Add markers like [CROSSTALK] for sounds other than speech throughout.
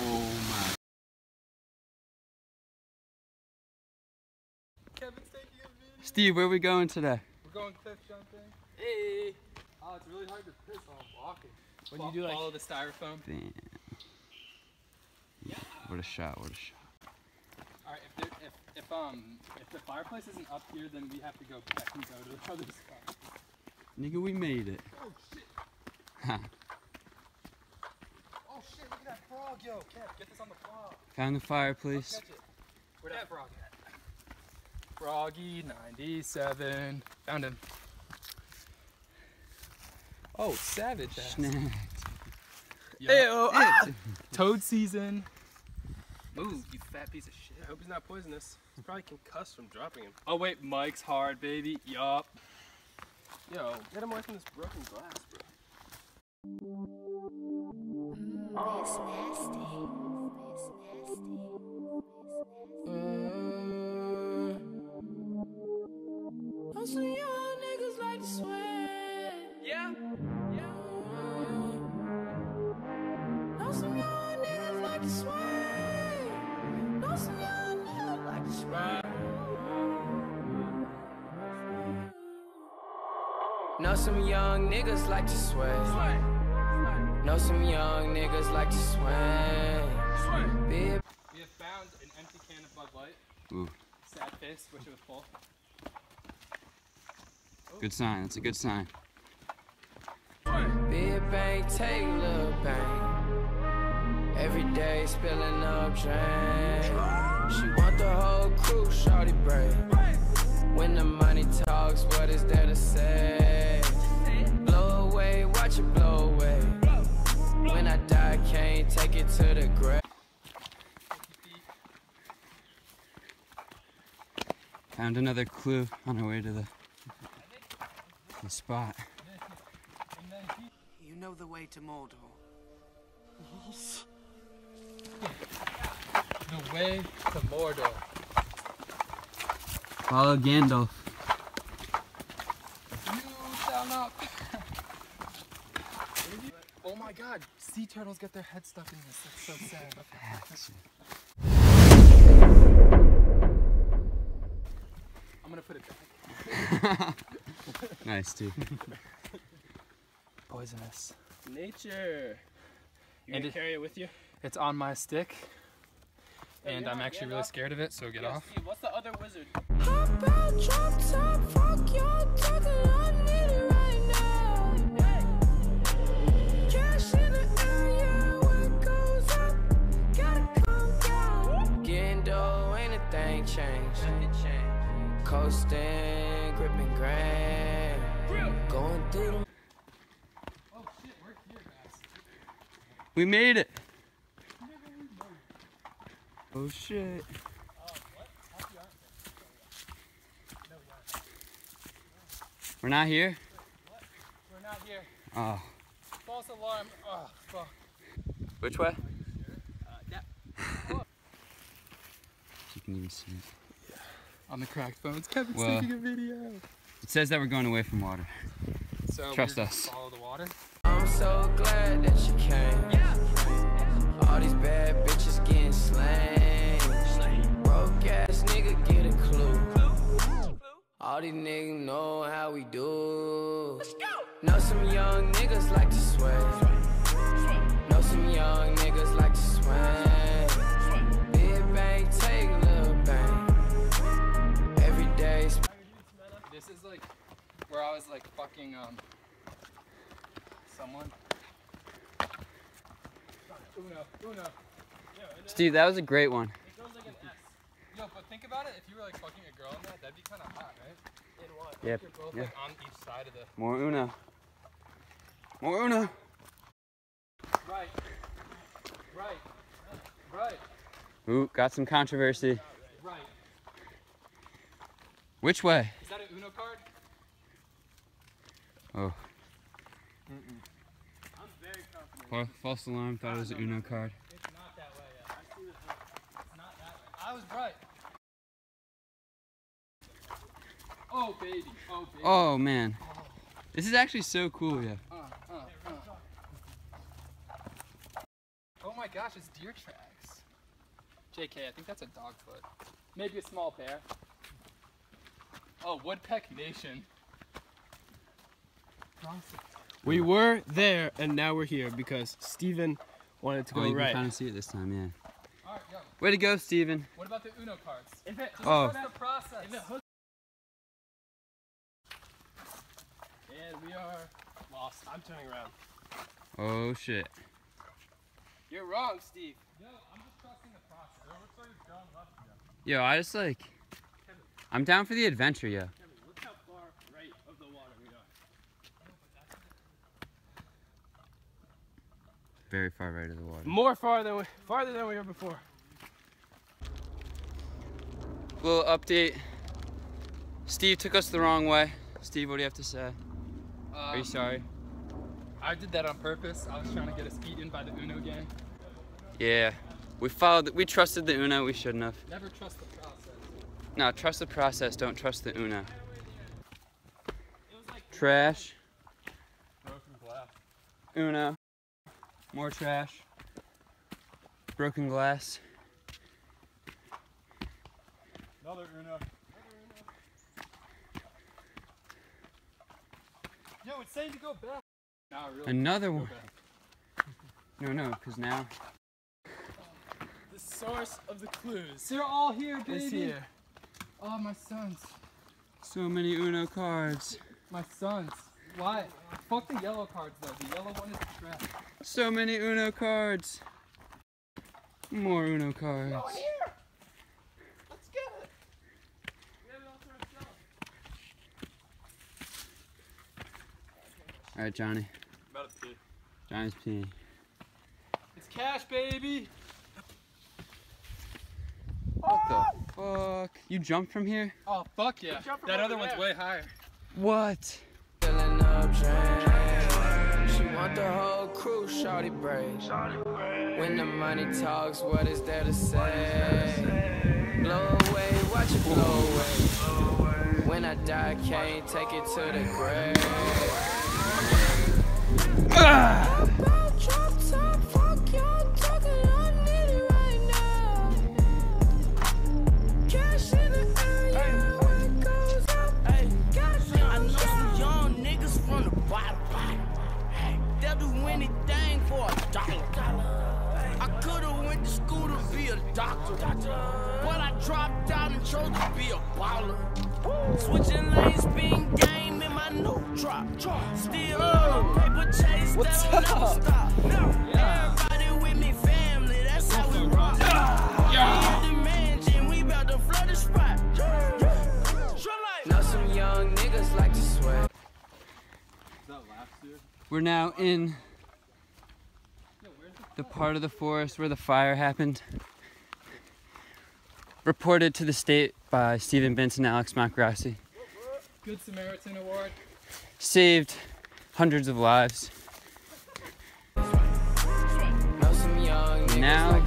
Oh my. Kevin's taking a video. Steve, where are we going today? We're going cliff jumping. Hey. Oh, it's really hard to piss while I'm walking. When you do like follow the styrofoam. Damn. What a shot, what a shot. All right, if, there, if if um if the fireplace isn't up here, then we have to go back and go to the other spot. Nigga, we made it. Oh shit! Ha. [LAUGHS] Oh shit! Look at that frog, yo! Kev, get this on the frog. Found the fireplace. Catch it. Where that frog at? Froggy 97. Found him. Oh, savage ass. Snack. Yo. Ew, ah! [LAUGHS] Toad season. Move, you fat piece of shit. I hope he's not poisonous. He's probably concussed from dropping him. Oh wait, Mike's hard, baby. Yup. Yo, get him away from this broken glass, Know some young niggas like to sway. Yeah, young No some young niggas like to sway. No some young niggas like to sweep. Not some young niggas like to sweat. sweat. Yeah. Know some young niggas like to. Big We have found an empty can of Bud Light. Ooh. Sad face, wish it was full. Good sign, that's a good sign. Big bang, take little bang. Every day spilling up drain. She want the whole crew, shawty break. When the money talks, what is there to say? Take it to the grave. Found another clue on our way to the, the spot. You know the way to Mordor. The way to Mordor. Follow Gandalf. You shall not. oh my god, sea turtles get their heads stuck in this. That's so sad. [LAUGHS] Ah, I'm gonna put it back. [LAUGHS] nice, dude. Poisonous. Nature. You And gonna it- carry it with you? It's on my stick. And yeah, I'm actually yeah, really no. scared of it, so get off. Steve, what's the other wizard? We made it. Oh shit. We're not here? We're not here. Oh. False alarm. Oh, fuck. Which way? Uh, that- You can even see it. On the cracked phones. Kevin's Well- taking a video. It says that we're going away from water. So Trust us. Follow the water. I'm so glad that you came. All these bad bitches getting slain. Broke ass nigga get a clue. All these niggas know how we do. Know some young niggas like to sweat. Know some young niggas like to sweat. Big bang, take a little bang. Every day. This is like where I was like fucking um someone. Uno, Uno. Steve, that was a great one. Yo, but think about it. If you were like fucking a girl in that, that'd be kind of hot, right? In what? Yep, You're both yeah. like on each side of the. More Uno. More Uno. Right. Right. Right. Ooh, got some controversy. Right. Which way? Is that an Uno card? Oh. Confident. Fa- False alarm, thought it was an Uno card. It's not that way. Yeah. It's not that way. I was right. Oh baby. Oh baby. Oh man. This is actually so cool, yeah. Uh, uh, uh. gosh, it's deer tracks. JK, I think that's a dog foot. Maybe a small bear. Oh, Woodpeck Nation. We were there and now we're here because Steven wanted to Oh, go you right. can kind of see it this time, yeah. Alright. Way to go, Steven. What about the Uno cards? If it, Oh. What's the process? and we are lost. I'm turning around. Oh shit. You're wrong, Steve. Yo, I'm just trusting the process. Yo, I just like. I'm down for the adventure, yo. Kevin, look how far right of the water we are. Very far right of the water. More far than we, farther than we were before. Little update. Steve took us the wrong way. Steve, what do you have to say? Are you Um, sorry? I did that on purpose. I was trying to get us eaten by the Uno gang. Yeah. We followed. We trusted the Uno. We shouldn't have. Never trust the process. No, trust the process. Don't trust the Uno. Trash. Broken glass. Uno. More trash. Broken glass. Another Uno. Yo, it's saying to go back. Nah, really. Another go one. No, no, because now. The source of the clues They're all here, baby. is here. Oh, my sons. So many Uno cards. My sons. Why? Fuck the yellow cards though. The yellow one is trash. So many Uno cards. More Uno cards. All right, Johnny. About to pee. Johnny's peeing. It's cash, baby. What the fuck? You jumped from here? Oh fuck yeah. That over other one's there. way higher. What? Filling up drain. She want crew, shorty break. When the money talks, what is there to say? Blow away, watch it blow away. When I die, can't take it to the grave. About doctor, but I dropped out and chose to be a baller. Switching lanes, being game in my new drop. Still on a paper chase, What's that'll never up? stop. Everybody with me, family, that's how we rock. Yeah. The mansion, we bout to flood the spot. Know some young niggas like to sweat. We're now in the part of the forest where the fire happened. Reported to the state by Stephen Benson and Alex Macrossi. Good Samaritan Award. Saved hundreds of lives. Now-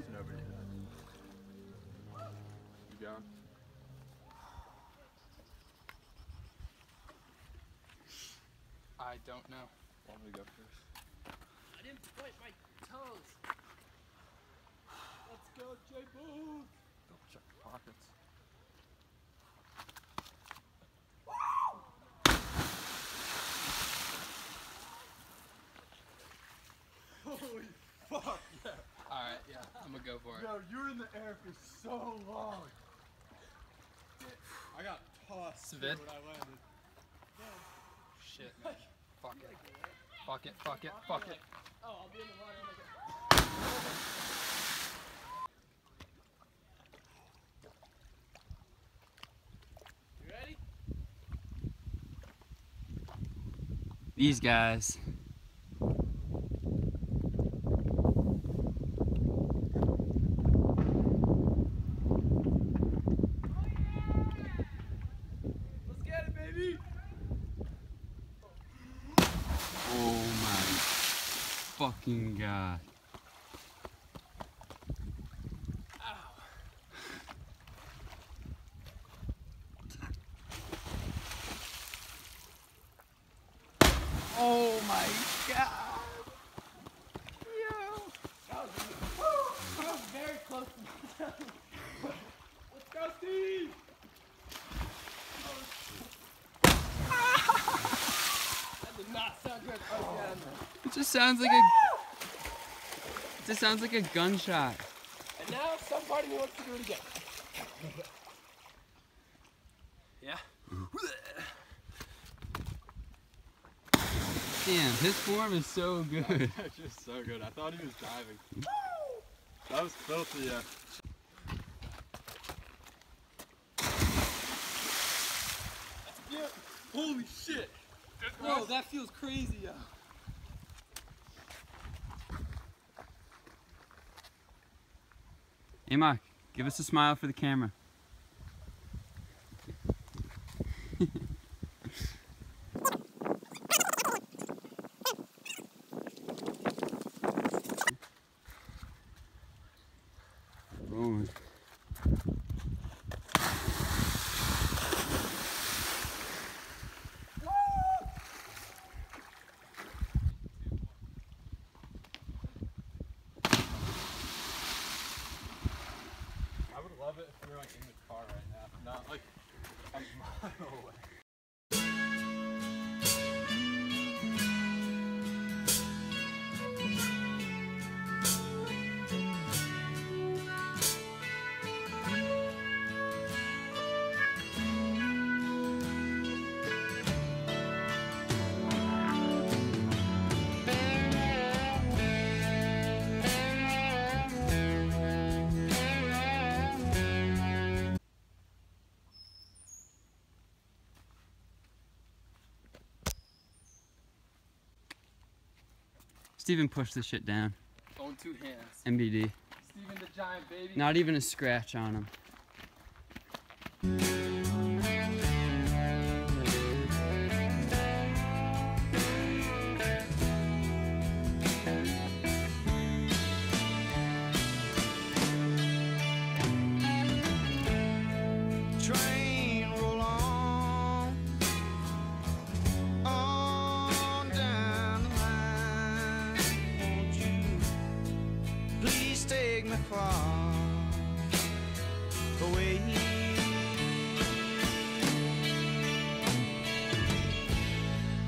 closer when there's nobody. You going? I don't know. Want me to go first? I didn't point my toes. Let's go, J Boo. Don't check the pockets. All right, yeah, I'm gonna go for it. Yo, you were in the air for so long. I got tossed Svid? when I landed. Shit, man. Fuck it. Fuck it. Fuck it. Fuck it. Oh, I'll be in the water. You ready? These guys. fucking god. Oh my god. Yo. That was, woo, that was very close to me. Let's go, Steve. that did not sound good. Oh, yeah. It just sounds like a. It just sounds like a gunshot. And now somebody wants to do it again. yeah. Damn, his form is so good. [LAUGHS] That's just so good. I thought he was diving. That was filthy, yeah. Holy shit! Whoa, that feels crazy, yo. Amok, give us a smile for the camera. [LAUGHS] Rolling. Steven pushed this shit down. Own two hands. MBD. Steven the Giant, baby. Not even a scratch on him. Train far away?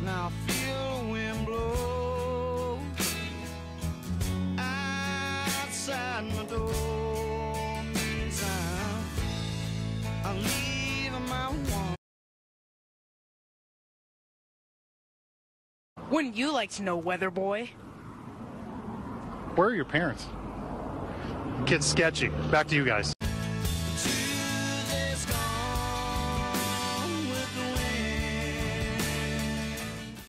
Now feel the wind blow outside my door. Means I'm I'm leaving my one. Wouldn't you like to know, weather boy? Where are your parents? Kid's sketchy. Back to you guys.